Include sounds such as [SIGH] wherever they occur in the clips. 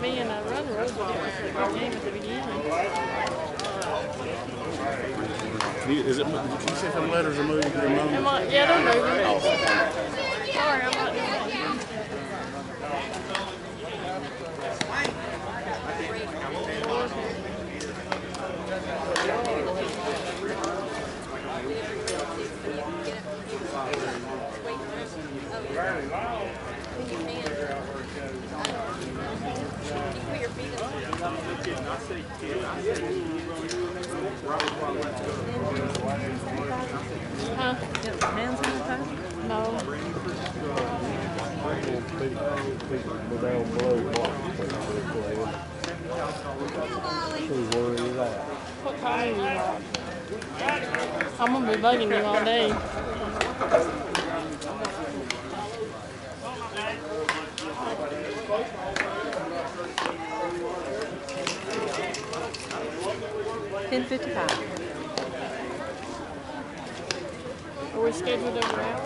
Me and uh, Run Rose did a good game at the beginning. Is it? Can you see if them letters are moving to the moment? Am I, yeah, they're moving. Sorry, I'm not doing that. Huh? Hands phone? No. I'm gonna be bugging you all day. Ten fifty-five. Are we scheduled every hour?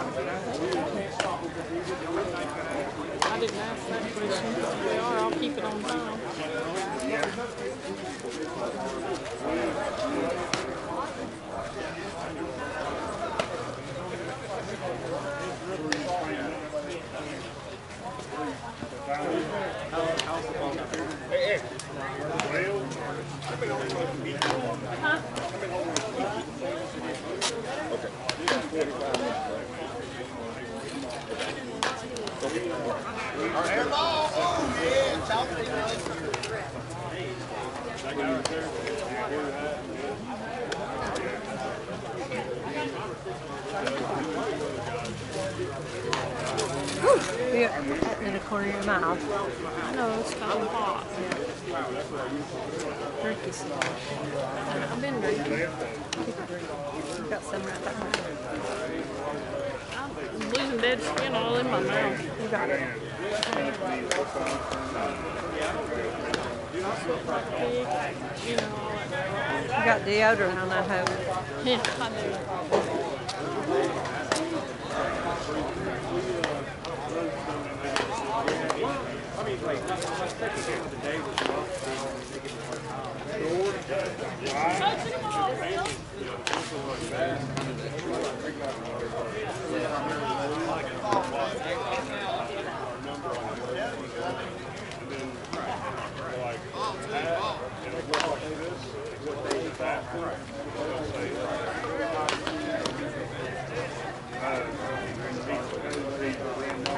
I didn't ask that question. If we are, I'll keep it on time. You're in the corner of your mouth. I know it's kind of hot. Drink you some. I've been drinking. You've got some right there. I'm losing dead skin all in my mouth. You got it. Pig, you know, all that. You got deodorant on that hoe. Yeah, I do.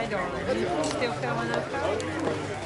Darling. You still feeling okay?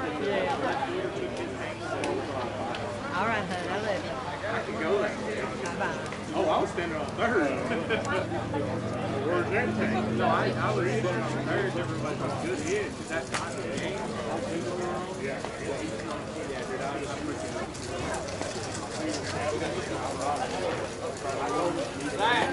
All right, honey, I love you. I can go that way. Oh, I was standing on third. Where's? No, I, I was standing on third. Everybody was good hit. That's not the game. Yeah. Back.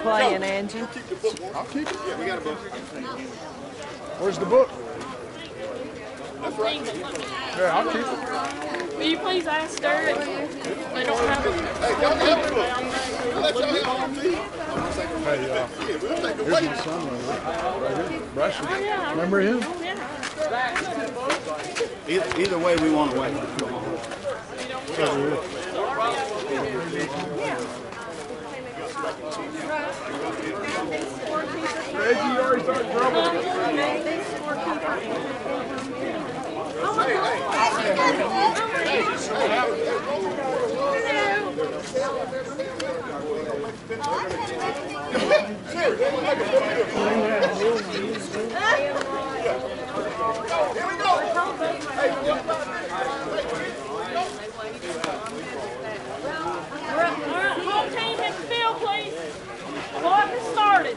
Playing, Angie. I'll keep it. Yeah, we got a book. Where's the book? That's right. Yeah, I'll keep it. Will you please ask Derek? They don't have a. Hey, uh, here's my son right here. Right here. Brushy. Yeah. Remember him? Oh, Yeah. Either, either way, we want to win. Reggie, already started trouble. All right, home team hit the field, please. Clock has started.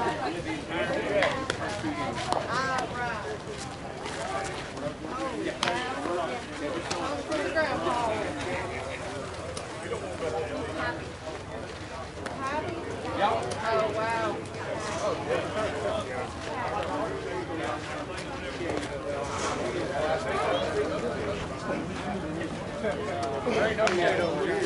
I said that after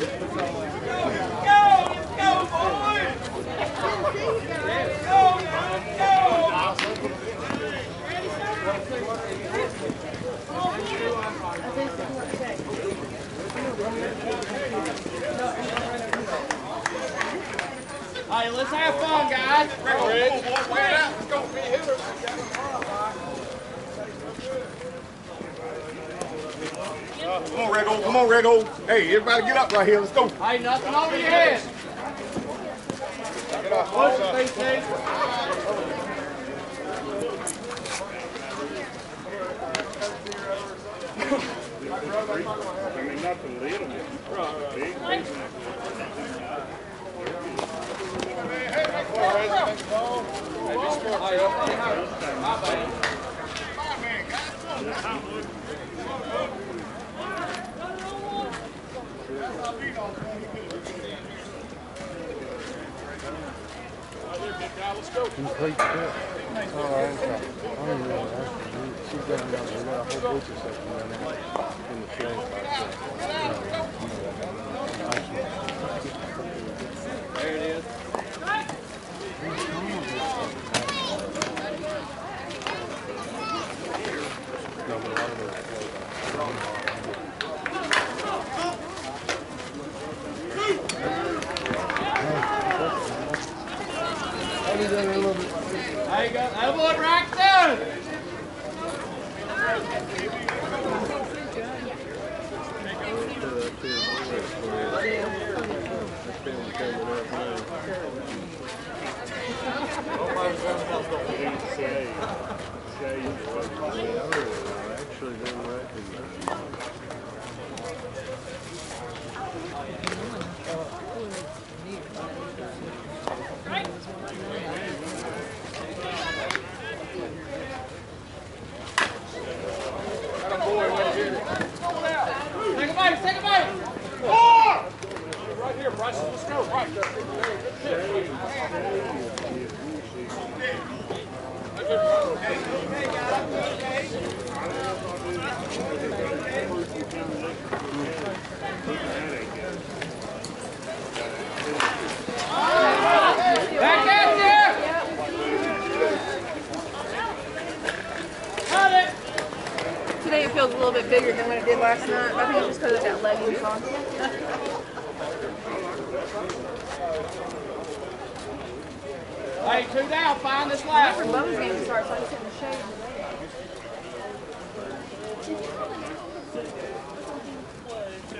DJ, but like I said, I want to fix it real quick over the phone. Yeah. Yeah. Wow. Hey, let's have fun, guys. Come on, Rego. Come on, Rego. Hey, everybody get up right here. Let's go. Hey, nothing over your head. Push it, DC. Complete fit. Uh, oh, okay. I don't know. That's- She's down there. We got whole bunch of stuff down there in the train. Today it feels a little bit bigger than what it did last night. I think it's just because of that leggings on. Hey, two down. Find this last one. Bubba's game starts, I just in the shade.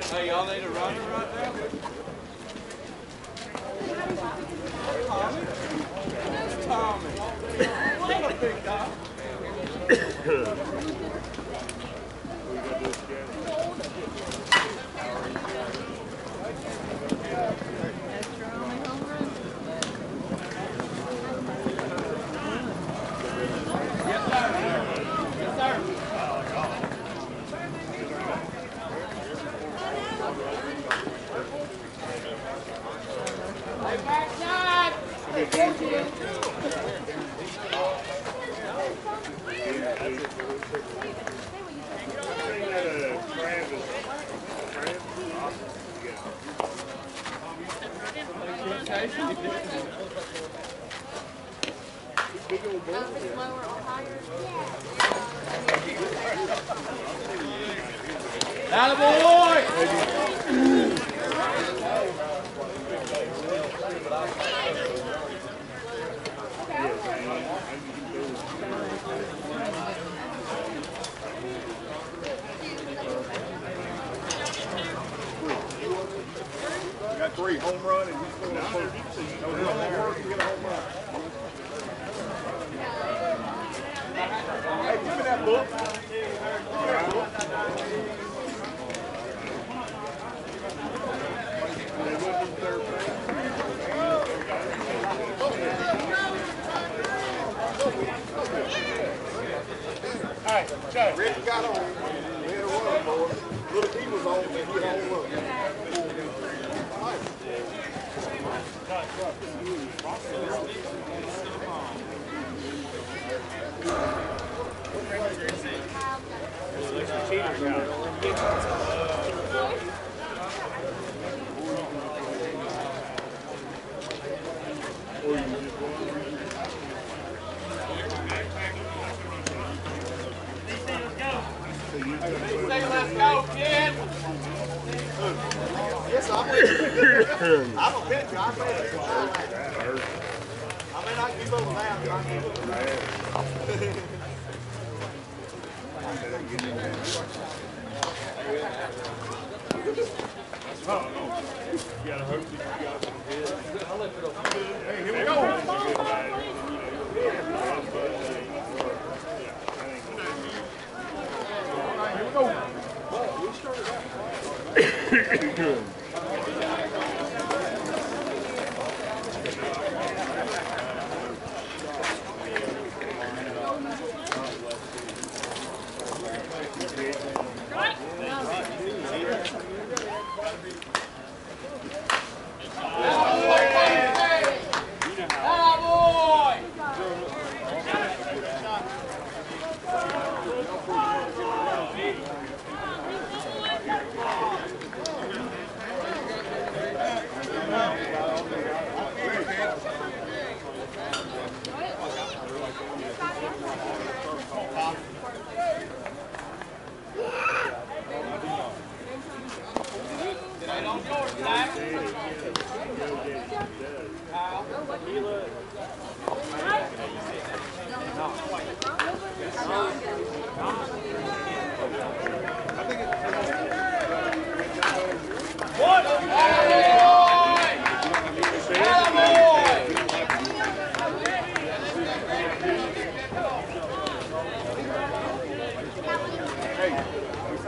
Hey, y'all need a runner right now? Tommy. Tommy.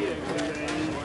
It's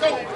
go.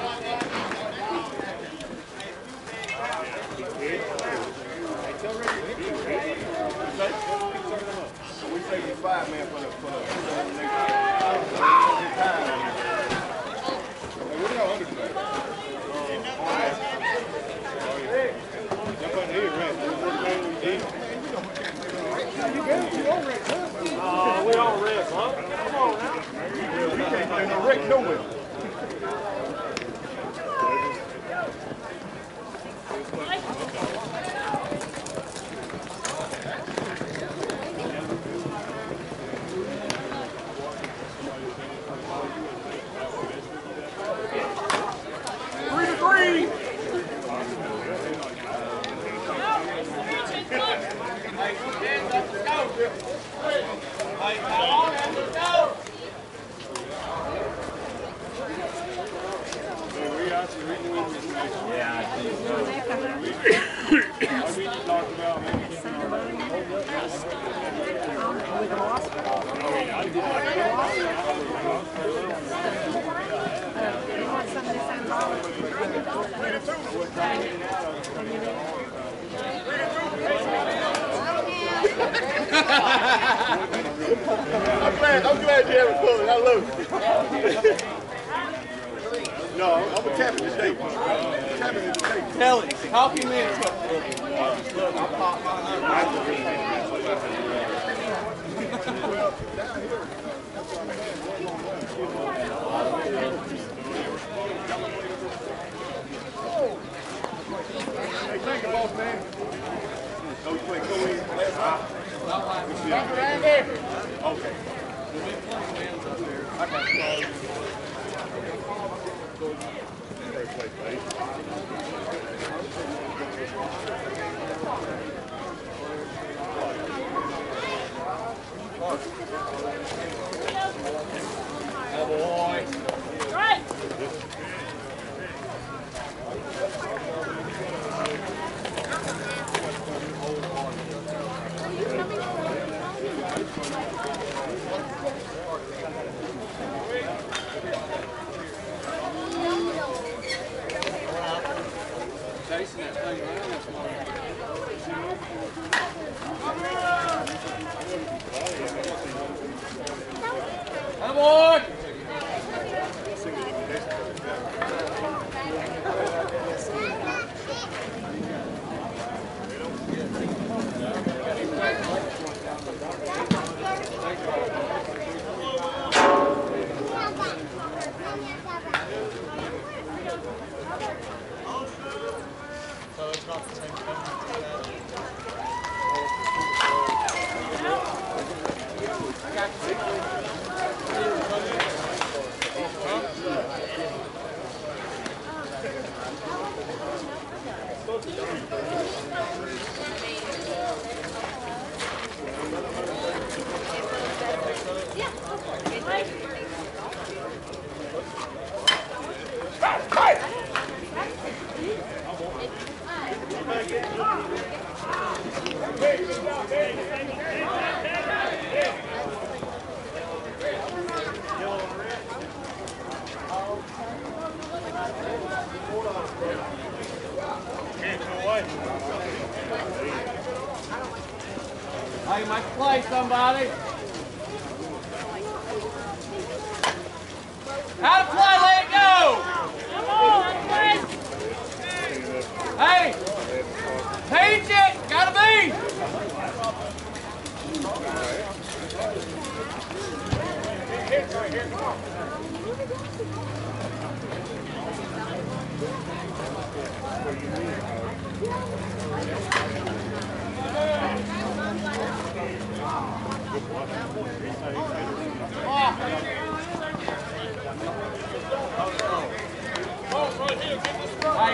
Hey,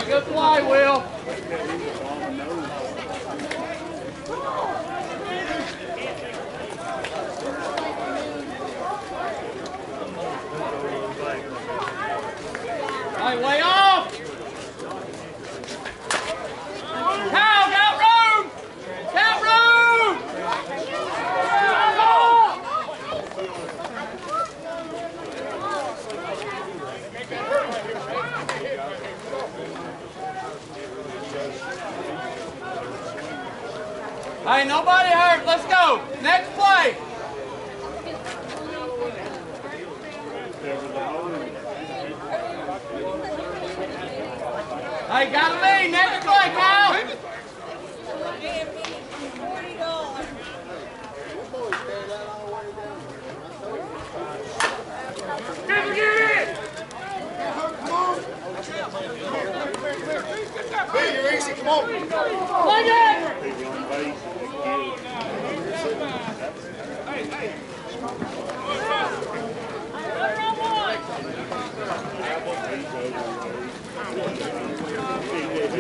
good play, Will. Hey, way off! Kyle, got room! Got room! Hey, nobody hurt. Let's go. Next play. Hey, gotta be. Next play, Kyle. Hey, you're easy. Come on. Play it! It.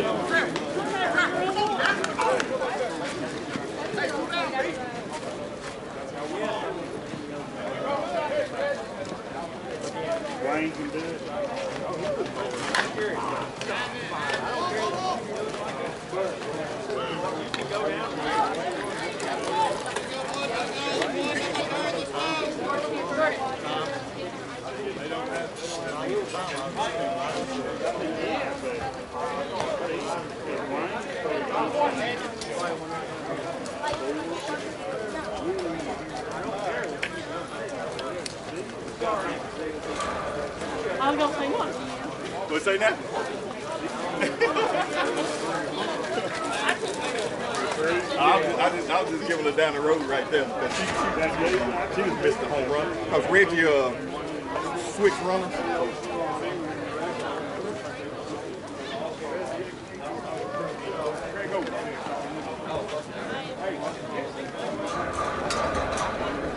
I was gonna say what? What say now? I was, I, just, I was just giving her down the road right there because she, she, she was missed the home run. Because Reggie uh, switch runner.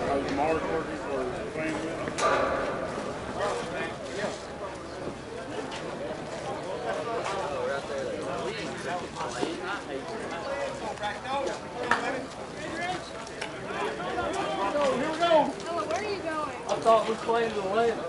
How's Mark working for playing with us? Where are you going? I thought we played the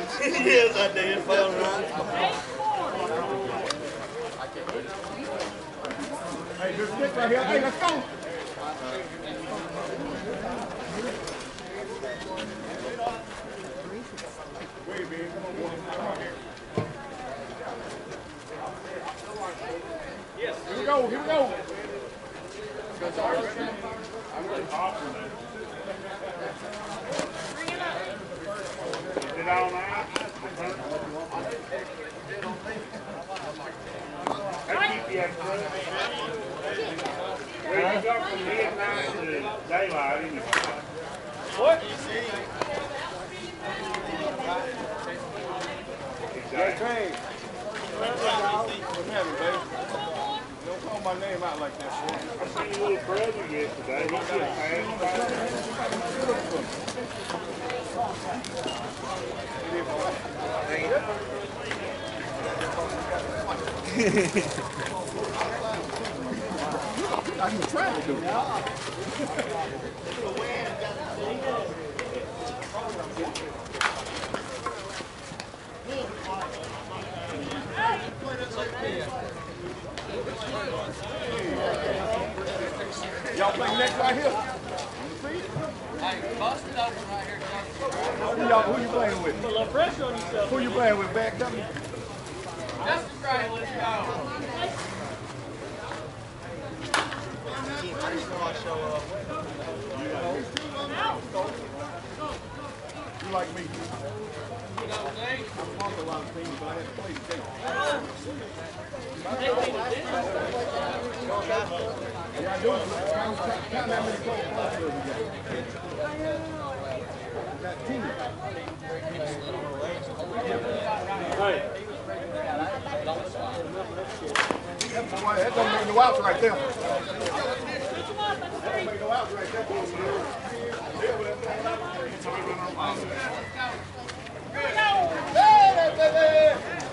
Yes, I did. Fell right. Hey, good stick right here. Hey, let's go. Wait, man. Come on, boy. Come on here. Yes. Here we go. Here we go. Is it all night? I keep you at. Well, you got from midnight to daylight, ain't you? Exactly. What's happening, baby? Call my name out like that. I seen your little brother yesterday. He just passed by. I can try to do it. Y'all play next right here. Hey, bust it open right here. Who y'all, who you playing with? Put a little pressure on yourself. Who you playing with? Back W? Justin Gray, let's go. You like me? You know, Nate. I've a lot of things, but I had to play today. That don't make no outs right there. That don't make no outs right there. Hey, baby!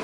[COUGHS]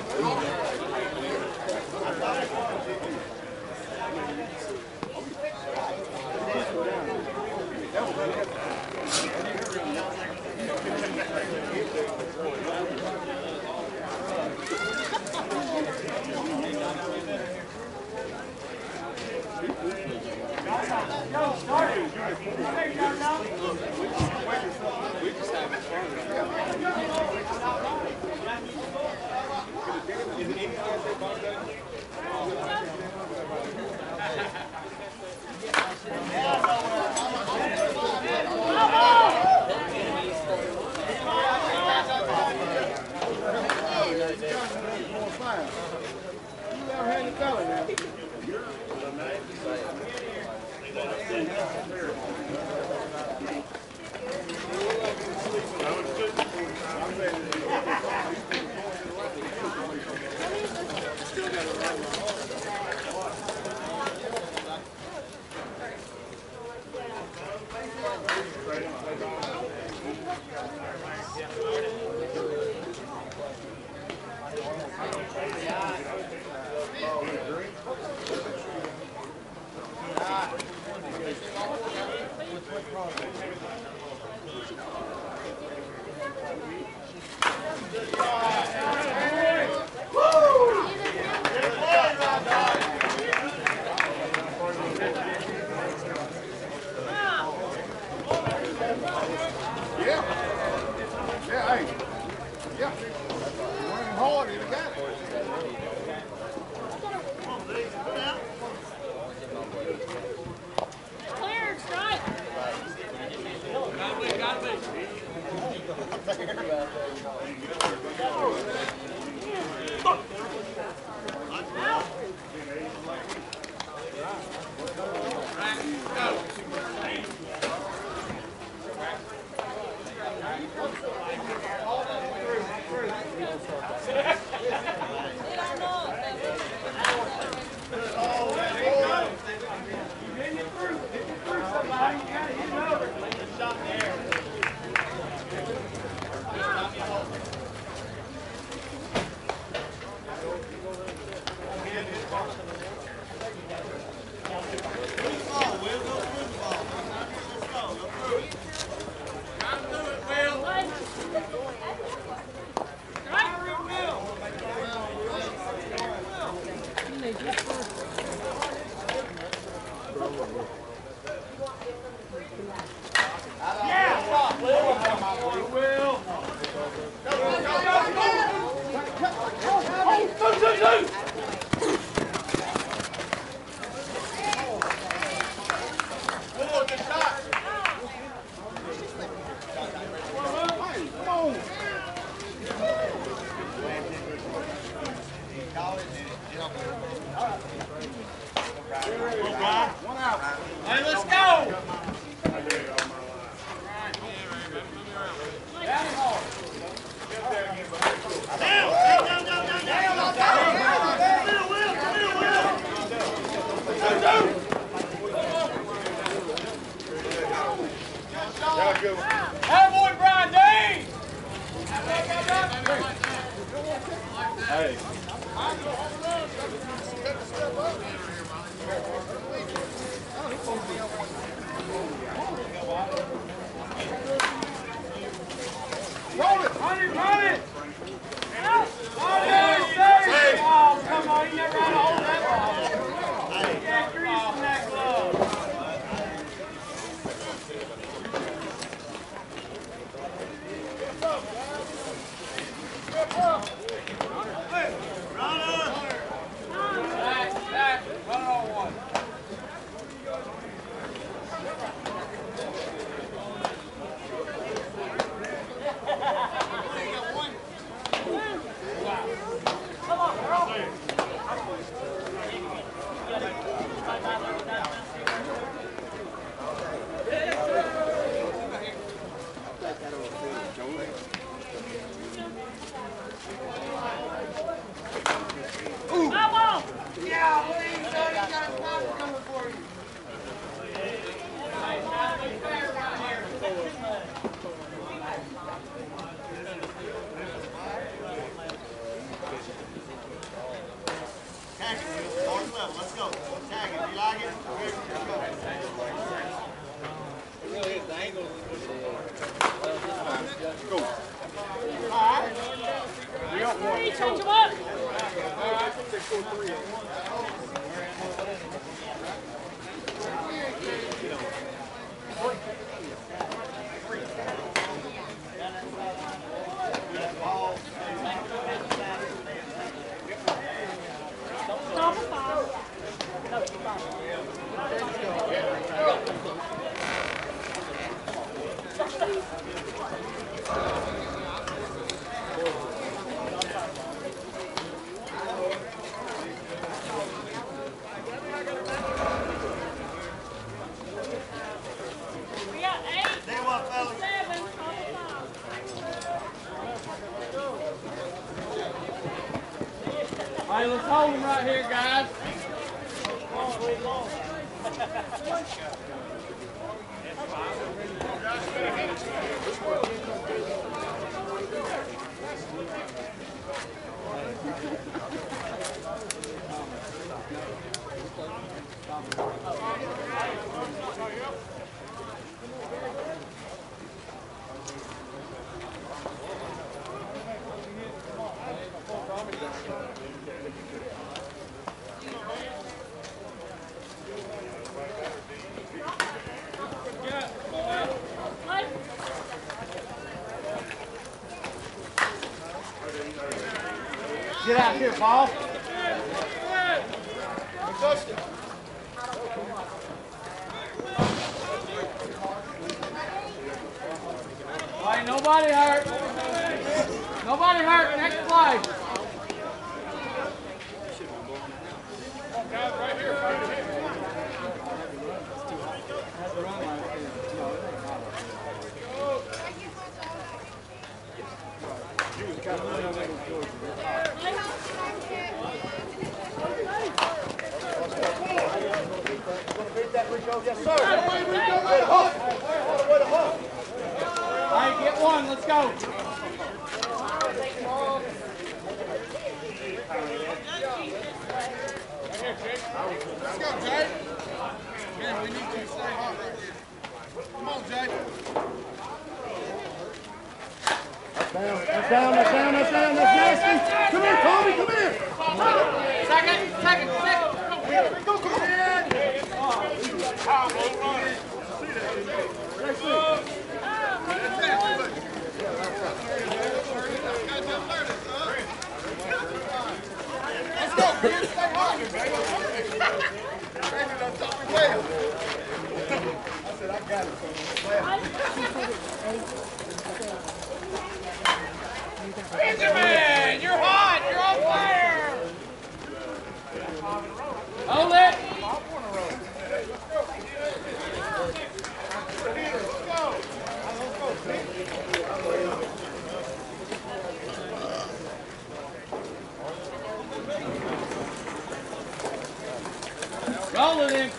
Out here, Paul.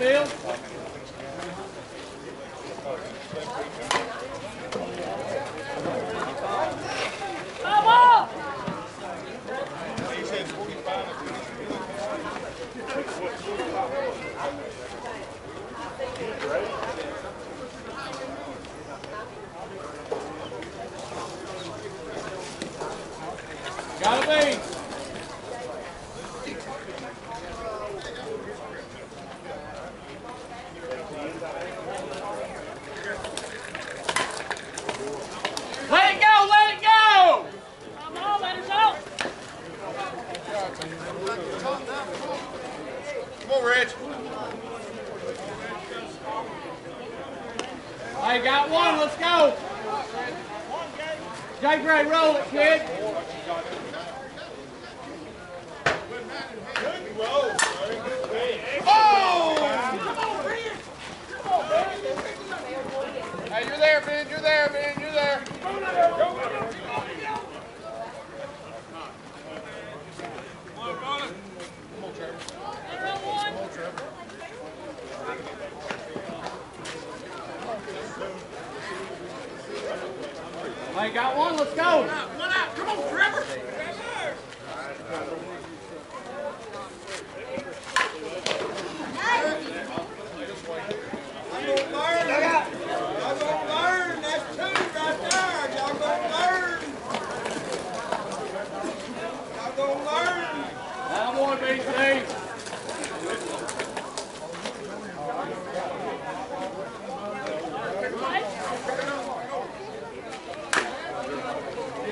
Fail.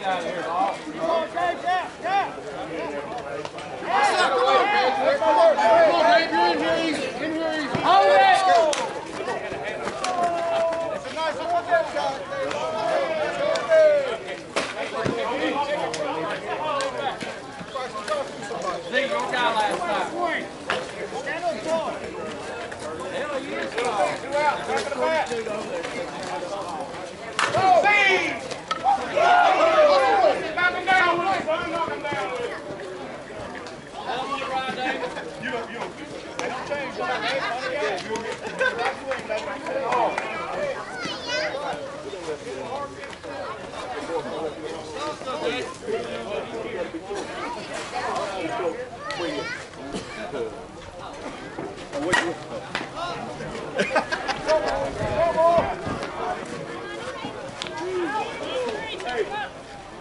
Two out. Back. Knock him down with it, son. Knock him down with it. Hell of a ride, David. You don't, you don't. They don't change what you said.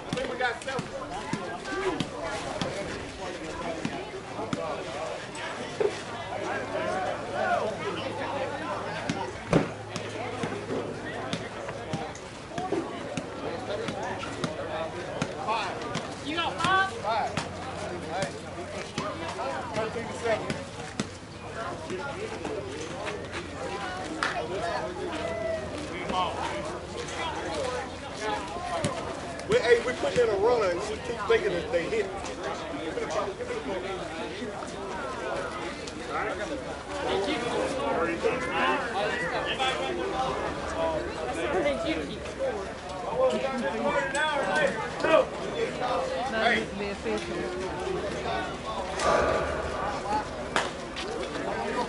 I think we got seven. You got five? Five. Hey. Thirteen to seven. We, we put a runner and we keep thinking that they hit.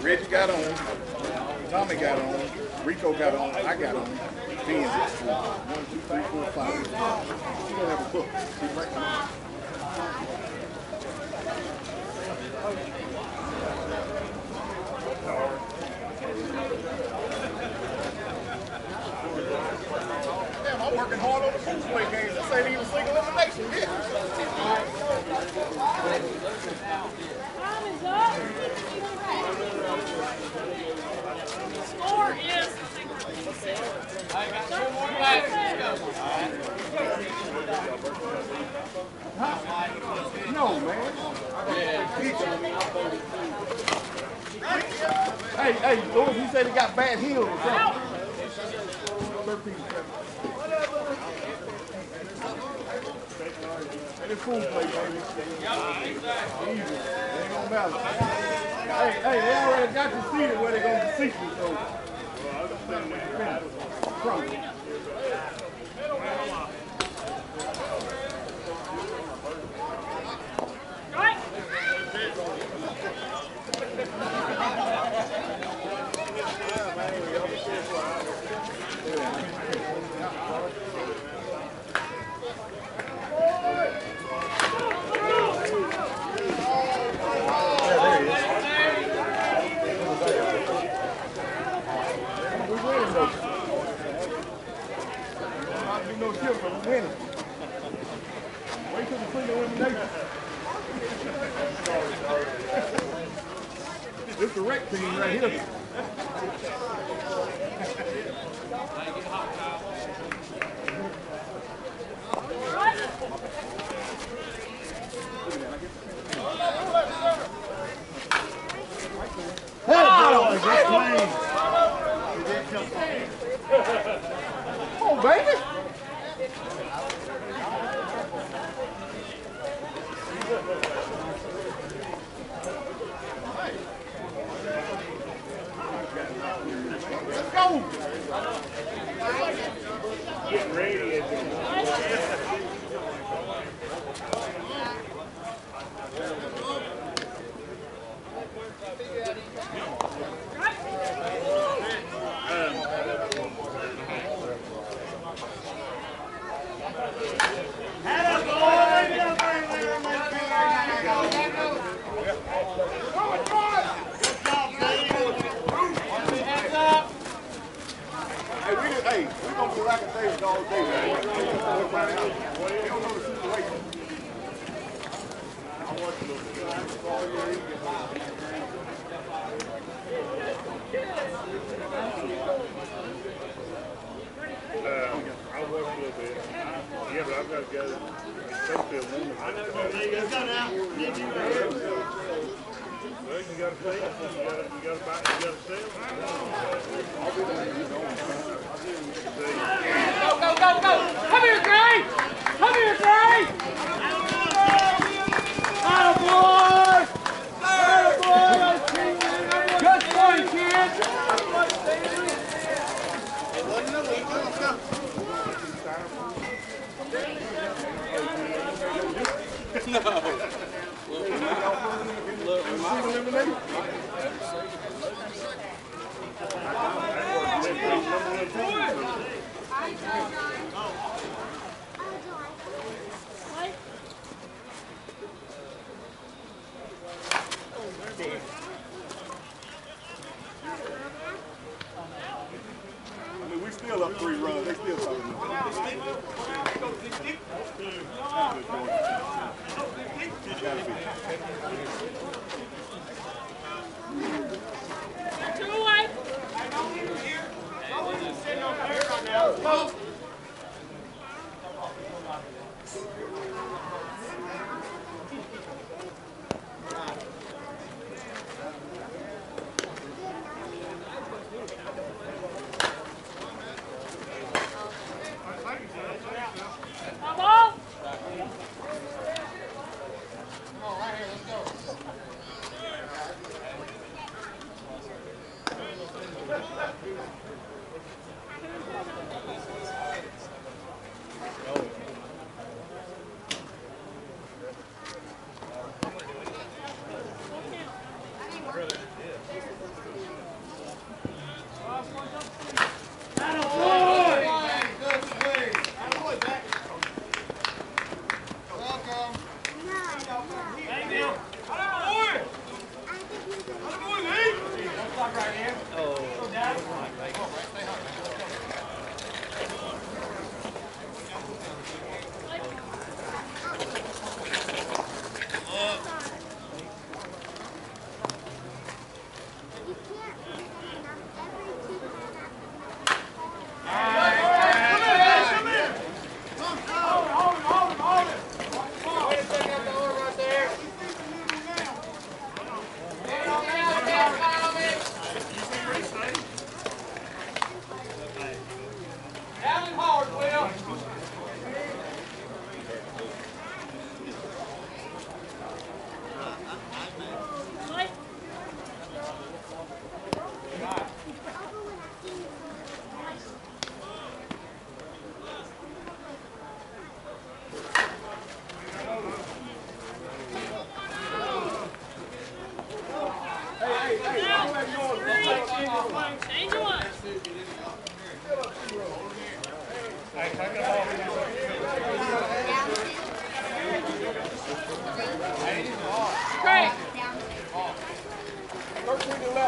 Reggie got on. Tommy got on. Rico got on. I got on. Ben, one, two, three, four, five. She don't have a book. She's right now. Damn, I'm working hard on the pool play games. This ain't even single elimination yet. Time is up. Score is I got two more laps. Let's go. No, man. Hey, hey, Lord, he said he got bad heels or something. 13 And it's pool play, baby. Easy. It ain't gonna matter. Hey, hey, they already got you seated where they gonna seat you, so. Front. right. direct beam right here.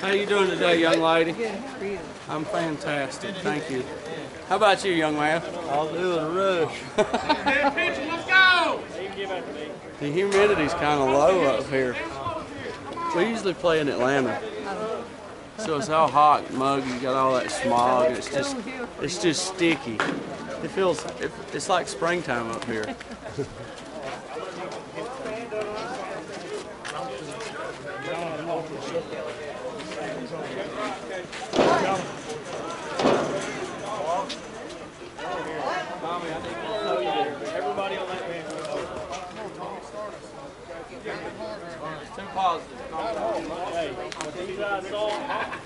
How you doing today, young lady? Good. How are you? I'm fantastic, thank you. How about you, young man? I'll do it a rush. Let's [LAUGHS] go! The humidity's kind of low up here. We usually play in Atlanta, so it's all hot, and muggy. You got all that smog, it's just it's just sticky. It feels it, it's like springtime up here. [LAUGHS] Everybody on that man. Too positive. Hey, you guys saw? Oh,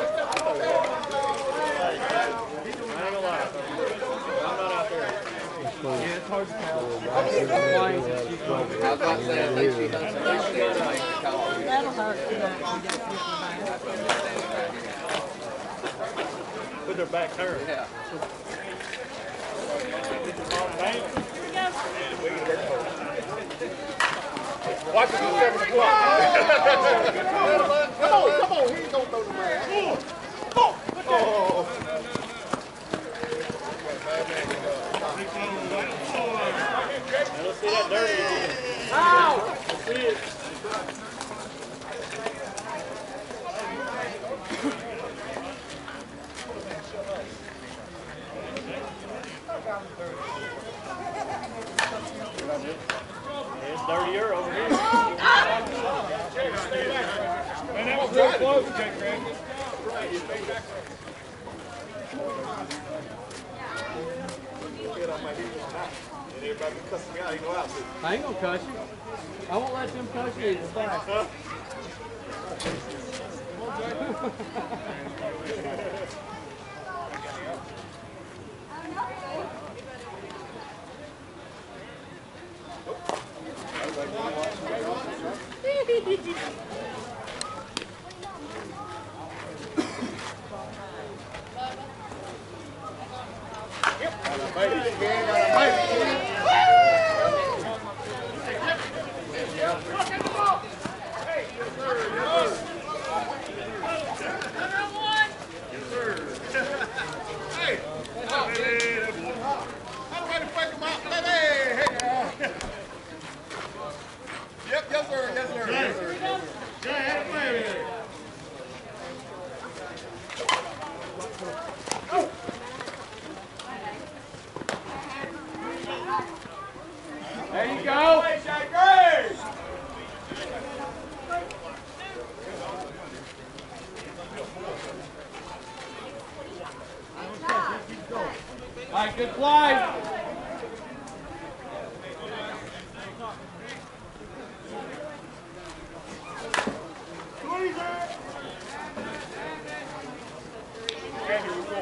That'll hurt tonight. We got people back. with their back turned. Yeah. Watch at seven [LAUGHS] o'clock. come on, come on. He ain't gonna throw the man. Let's see that dirty again. Let's see it. It's dirtier over here. Man, that was real close, Jake Craig. I ain't gonna cuss you. I won't let them cuss you either. Bye. [LAUGHS] [LAUGHS] I'm ready to wake him up, baby. Hey. Yep, yes, sir. Yes, sir. Yes, sir. Yes, sir. There you go. All right, good play.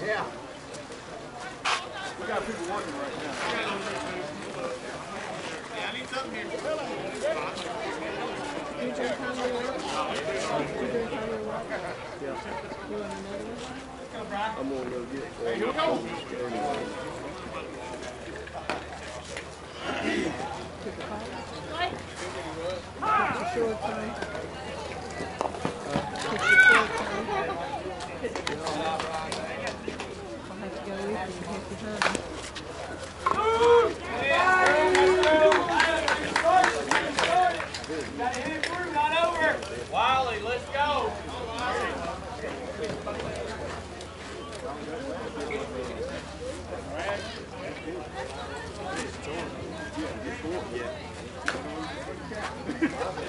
Yeah. We got people working right now. I'm gonna go get it. There you go. Short time. I'll have to go with you half the time. Let's go. Yeah.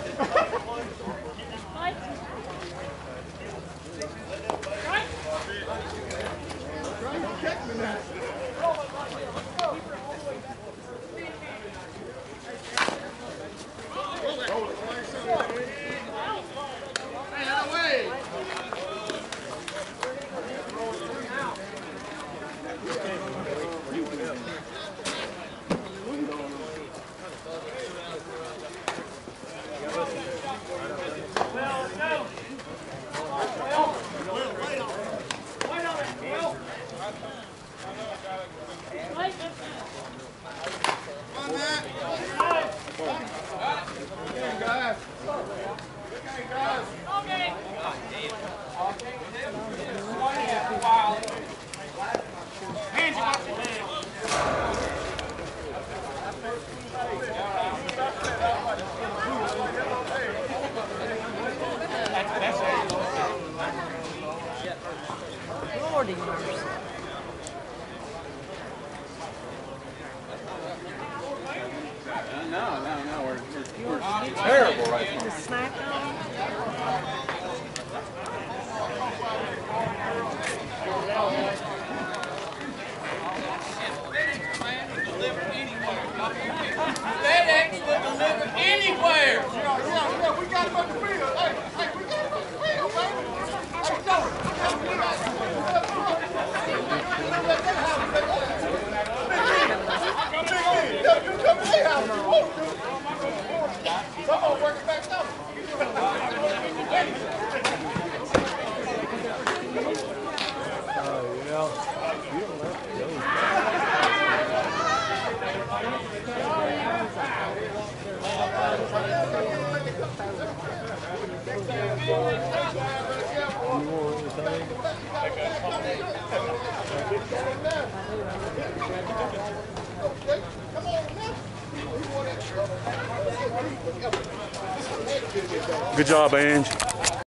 Good job, Ange.